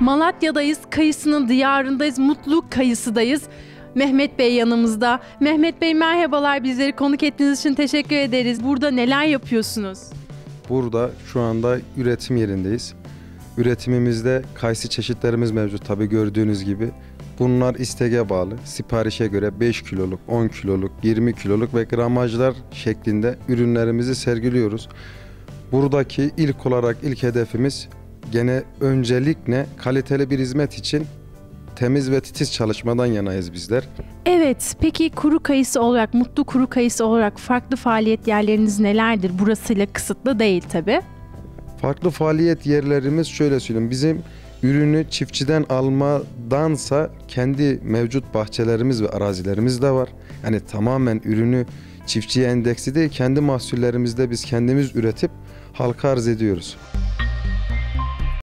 Malatya'dayız, kayısının diyarındayız, mutluluk kayısıdayız. Mehmet Bey yanımızda. Mehmet Bey merhabalar, bizleri konuk ettiğiniz için teşekkür ederiz. Burada neler yapıyorsunuz? Burada şu anda üretim yerindeyiz. Üretimimizde kayısı çeşitlerimiz mevcut tabi gördüğünüz gibi. Bunlar istege bağlı. Siparişe göre 5 kiloluk, 10 kiloluk, 20 kiloluk ve gramajlar şeklinde ürünlerimizi sergiliyoruz. Buradaki ilk olarak ilk hedefimiz gene öncelikle kaliteli bir hizmet için temiz ve titiz çalışmadan yanayız bizler. Evet, peki kuru kayısı olarak, mutlu kuru kayısı olarak farklı faaliyet yerleriniz nelerdir? Burasıyla kısıtlı değil tabi. Farklı faaliyet yerlerimiz şöyle söyleyeyim. Bizim ürünü çiftçiden almadansa kendi mevcut bahçelerimiz ve arazilerimiz de var. Yani tamamen ürünü çiftçiye endeksi değil kendi mahsullerimizde biz kendimiz üretip halka arz ediyoruz.